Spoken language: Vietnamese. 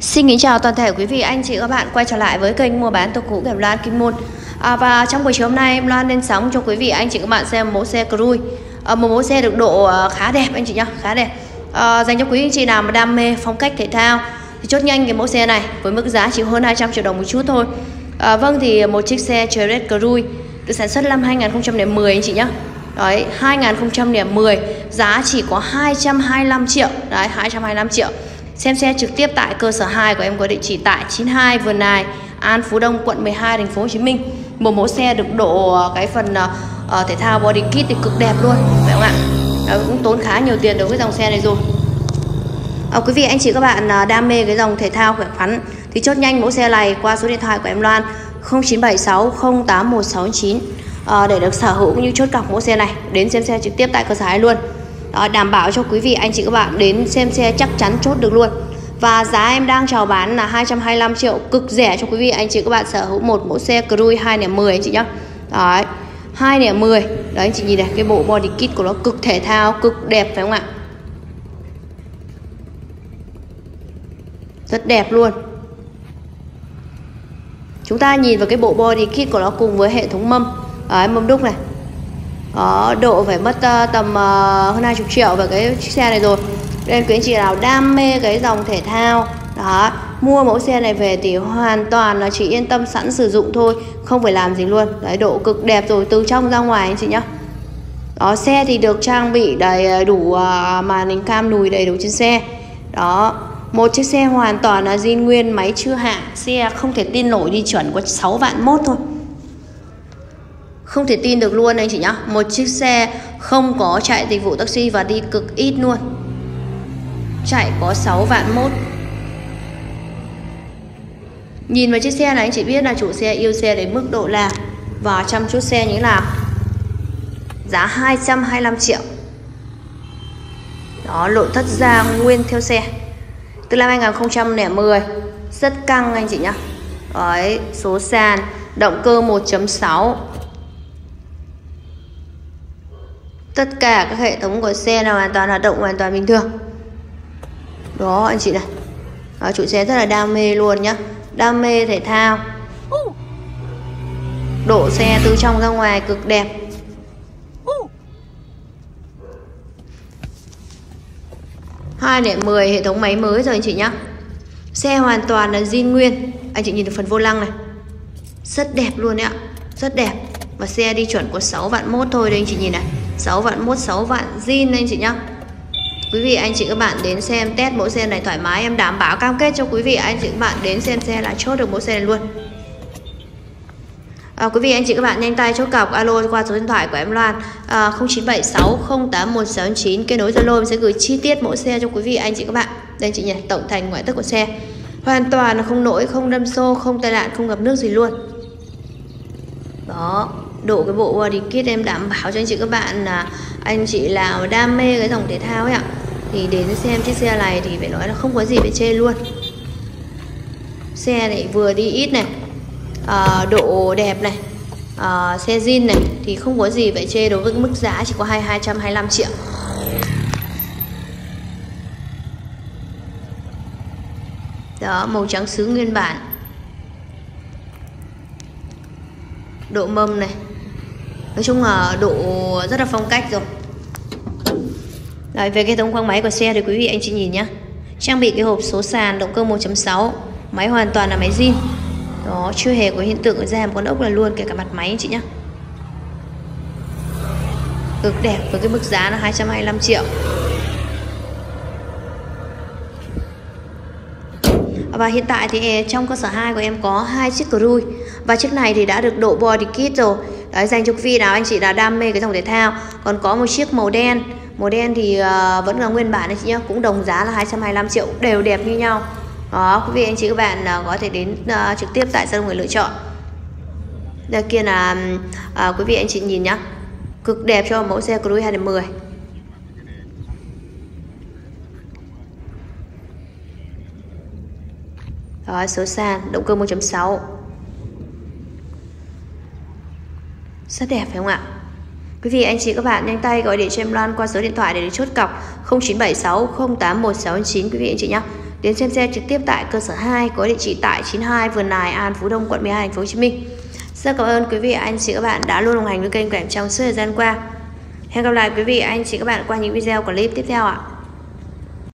Xin kính chào toàn thể quý vị anh chị các bạn quay trở lại với kênh mua bán tô cũ của Loan Kim Môn. À, Và trong buổi chiều hôm nay em Loan lên sóng cho quý vị anh chị các bạn xem mẫu xe Cruy à, Một mẫu xe được độ à, khá đẹp anh chị nhá, khá đẹp. À, Dành cho quý anh chị nào mà đam mê phong cách thể thao Thì chốt nhanh cái mẫu xe này với mức giá chỉ hơn 200 triệu đồng một chút thôi. À, Vâng thì một chiếc xe Chevrolet Cruy được sản xuất năm 2010 anh chị nhá. Đấy, 2010 giá chỉ có 225 triệu Đấy, 225 triệu. Xem xe trực tiếp tại cơ sở 2 của em có địa chỉ tại 92 Vườn Nài, An Phú Đông, quận 12, thành phố Hồ Chí Minh. Một mẫu xe được độ ờ, cái phần uh, thể thao body kit thì cực đẹp luôn, phải không ạ? Đó, cũng tốn khá nhiều tiền đối với dòng xe này rồi. À, quý vị anh chị các bạn đam mê cái dòng thể thao khỏe khoắn thì chốt nhanh mẫu xe này qua số điện thoại của em Loan 0976 081169 à, để được sở hữu cũng như chốt cọc mẫu xe này đến xem xe trực tiếp tại cơ sở 2 luôn đó, đảm bảo cho quý vị anh chị các bạn đến xem xe chắc chắn chốt được luôn. Và giá em đang chào bán là 225 triệu cực rẻ cho quý vị anh chị các bạn sở hữu một mẫu xe Cruise 2 nẻ 10 anh chị nhá. Đấy 2 nẻ 10 đấy anh chị nhìn này cái bộ body kit của nó cực thể thao cực đẹp phải không ạ? Rất đẹp luôn. Chúng ta nhìn vào cái bộ body kit của nó cùng với hệ thống mâm. Đấy, mâm đúc này có độ phải mất uh, tầm uh, hơn 20 triệu về cái chiếc xe này rồi. Nên quý anh chị nào đam mê cái dòng thể thao đó mua mẫu xe này về thì hoàn toàn là chỉ yên tâm sẵn sử dụng thôi không phải làm gì luôn. Đấy độ cực đẹp rồi từ trong ra ngoài anh chị nhá. Đó xe thì được trang bị đầy ờ, đủ uh, màn hình cam lùi đầy đủ trên xe. Đó một chiếc xe hoàn toàn là zin nguyên máy chưa hạng xe không thể tin nổi đi chuẩn có 6 vạn mốt thôi không thể tin được luôn anh chị nhá. Một chiếc xe không có chạy dịch vụ taxi và đi cực ít luôn. Chạy có 6 vạn mốt. Nhìn vào chiếc xe này, anh chị biết là chủ xe yêu xe đến mức độ là Và chăm chút xe như thế nào. Giá 225 triệu. Đó, lộn thất ra nguyên theo xe. Từ năm 2010 Rất căng anh chị nhá. Đấy, số sàn Động cơ 1.6 tất cả các hệ thống của xe là hoàn toàn hoạt động hoàn toàn bình thường. Đó anh chị này. Đó, chủ xe rất là đam mê luôn nhá. Đam mê thể thao. Đổ xe từ trong ra ngoài cực đẹp. Hai điểm mười hệ thống máy mới rồi anh chị nhá. Xe hoàn toàn là zin nguyên. Anh chị nhìn được phần vô lăng này. Rất đẹp luôn đấy ạ. Rất đẹp. Và xe đi chuẩn của 6 vạn mốt thôi đây anh chị nhìn này. 6 vạn mốt 6 vạn zin anh chị nhá. Quý vị anh chị các bạn đến xem test mẫu xe này thoải mái Em đảm bảo cam kết cho quý vị anh chị các bạn đến xem xe là chốt được mẫu xe này luôn. À, Quý vị anh chị các bạn nhanh tay chốt cọc alo qua số điện thoại của em Loan à, 0976 081669 Kết nối Zalo em sẽ gửi chi tiết mẫu xe cho quý vị anh chị các bạn. Đây chị nhỉ, tổng thành ngoại thất của xe. Hoàn toàn là không nổi không đâm xô, không tai nạn, không gặp nước gì luôn. Đó độ cái bộ à, body kit em đảm bảo cho anh chị các bạn là anh chị nào đam mê cái dòng thể thao ấy ạ. Thì đến xem chiếc xe này thì phải nói là không có gì phải chê luôn. Xe này vừa đi ít này à, độ đẹp này à, xe zin này thì không có gì phải chê đối với mức giá chỉ có hai 225 triệu. Đó màu trắng sứ nguyên bản. Độ mâm này nói chung là độ rất là phong cách rồi. Đấy, về cái hệ thống khoang máy của xe thì quý vị anh chị nhìn nhá. Trang bị cái hộp số sàn động cơ 1.6 máy hoàn toàn là máy zin. Đó chưa hề có hiện tượng ra một con ốc là luôn kể cả mặt máy anh chị nhé. cực đẹp với cái mức giá là 225 triệu. Và hiện tại thì trong cơ sở 2 của em có hai chiếc Cruise. Và chiếc này thì đã được độ body kit rồi. Đấy, dành cho quý vị nào anh chị đã đam mê cái dòng thể thao. Còn có một chiếc màu đen. Màu đen thì uh, vẫn là nguyên bản đấy chị nhá Cũng đồng giá là 225 triệu đều đẹp như nhau. Đó quý vị anh chị các bạn uh, có thể đến uh, trực tiếp tại sân người lựa chọn. Đây kia là uh, quý vị anh chị nhìn nhá. Cực đẹp cho mẫu xe Cruise 210 Đó, số sàn, động cơ 1.6 Rất đẹp phải không ạ? Quý vị anh chị các bạn nhanh tay gọi điện cho em Loan qua số điện thoại để được chốt cọc 0976 081699 quý vị anh chị nhé. đến xem xe trực tiếp tại cơ sở 2 có địa chỉ tại 92 Vườn Nài, An Phú Đông, quận 12, thành phố Hồ Chí Minh. Rất cảm ơn quý vị anh chị các bạn đã luôn đồng hành với kênh của em trong suốt thời gian qua. Hẹn gặp lại quý vị anh chị các bạn qua những video clip tiếp theo ạ.